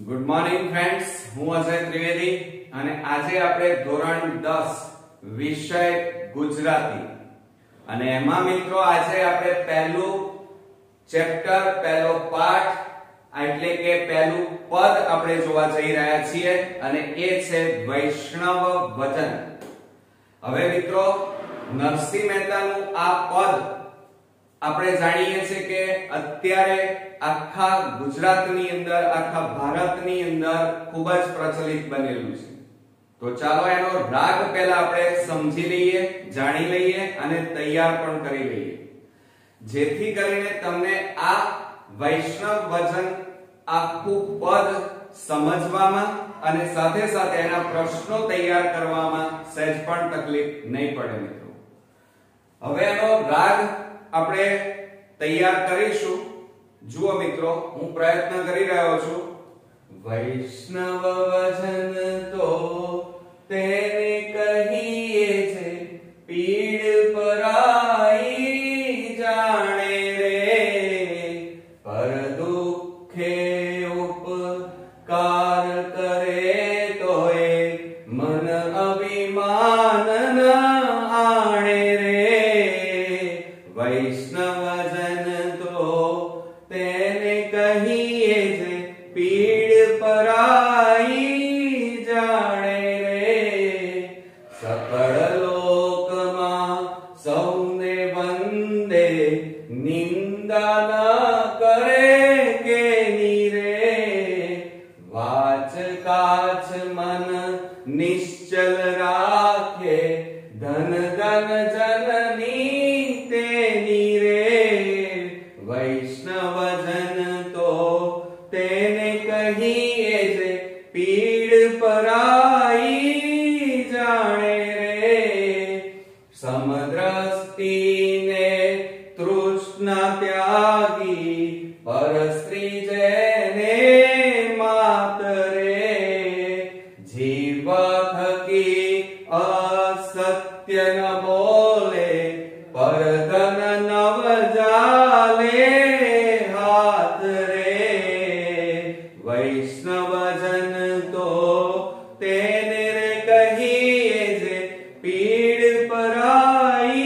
Good morning friends હું અજય ત્રિવેદી અને આજે આપણે ધોરણ 10 વિષય ગુજરાતી. અને એમાં મિત્રો આજે આપણે પહેલું ચેપ્ટર, પહેલો પાઠ એટલે કે પહેલું પદ આપણે જોવા જઈ રહ્યા છીએ અને એ છે વૈષ્ણવ વચન. હવે મિત્રો, નરસિંહ મહેતાનું આ પદ આપણે જાણીએ છીએ કે અત્યારે આખા ગુજરાતની અંદર, આખા ભારતની અંદર ખૂબ જ પ્રચલિત બનેલું છે. તો ચાલો એનો રાગ પહેલા આપણે સમજી લઈએ, જાણી લઈએ અને તૈયાર પણ કરી લઈએ. જેથી કરીને તમને આ વૈષ્ણવ ભજન આખું પદ સમજવામાં અને સાથે સાથે એના પ્રશ્નો તૈયાર કરવામાં સહેજ પણ તકલીફ નહીં પડે મિત્રો. હવે એનો રાગ આપણે તૈયાર કરીશું. જુઓ મિત્રો હું પ્રયત્ન કરી રહ્યો છું. વૈષ્ણવ વજન તો તેને વાચ કાચ મન નિશ્ચલ રાખે. ધન ધન, જનની તેની રે વૈષ્ણવજન તો તેને કહીએ છે પીડ પરાઈ જાણે. પર ધન નવ જાલે હાથ રે વૈષ્ણવજન તો તેને રે કહીએ છે પીડ પરાઈ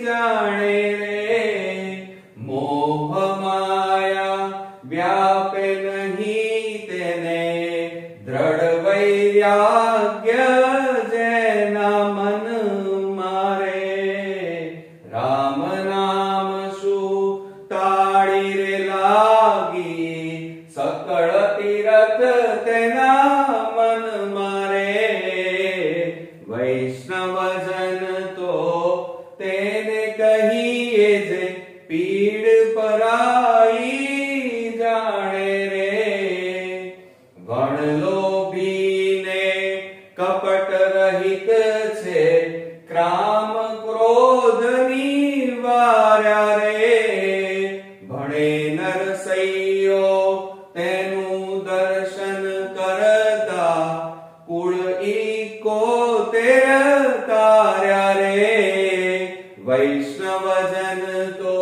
જાણે રે મોહ માયા વ્યાપે તેના મન મારે વૈષ્ણવજન તો તેને કહીએ છે પીડ પરાઈ જાણે રે વણલોભીને કપટ રહિત છે ક્રામ ક્રોધ નિવાર્યા રે વૈષ્ણવજન તો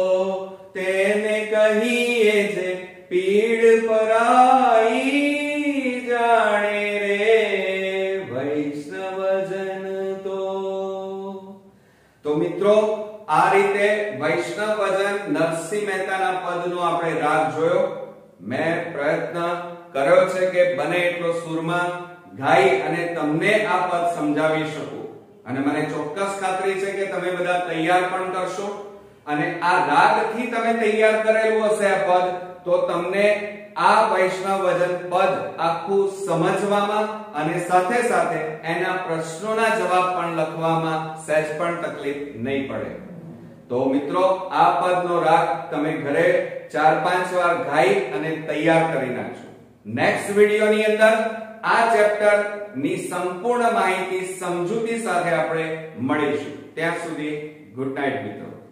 તેને કહીએ છે પીડ પરાઈ જાણે રે. વૈષ્ણવજન તો. તો મિત્રો, આ રીતે વૈષ્ણવ ભજન નરસિંહ મહેતાના પદનો આપણે રાગ જોયો. મેં પ્રયત્ન કર્યો છે કે બને એટલો સુરમાં ગાઈ અને તમને આ પદ સમજાવી શકું. અને મને ચોક્કસ ખાતરી છે કે તમે બધા તૈયાર પણ કરશો. અને આ રાગથી તમે તૈયાર કરેલું હશે પદ, તો તમને આ વૈષ્ણવ વજન પદ આખું સમજવામાં અને સાથે સાથે એના પ્રશ્નોના જવાબ પણ લખવામાં સહેજ પણ તકલીફ નહીં પડે. તો મિત્રો, આ પદનો રાગ તમે ઘરે ચાર પાંચ વાર ગાઈ અને તૈયાર કરી નાખશો નેક્સ્ટ વિડિયોની અંદર આ ચેપ્ટરની સંપૂર્ણ માહિતી સમજૂતી સાથે આપણે મળીશું. ત્યાં સુધી ગુડ નાઇટ મિત્રો.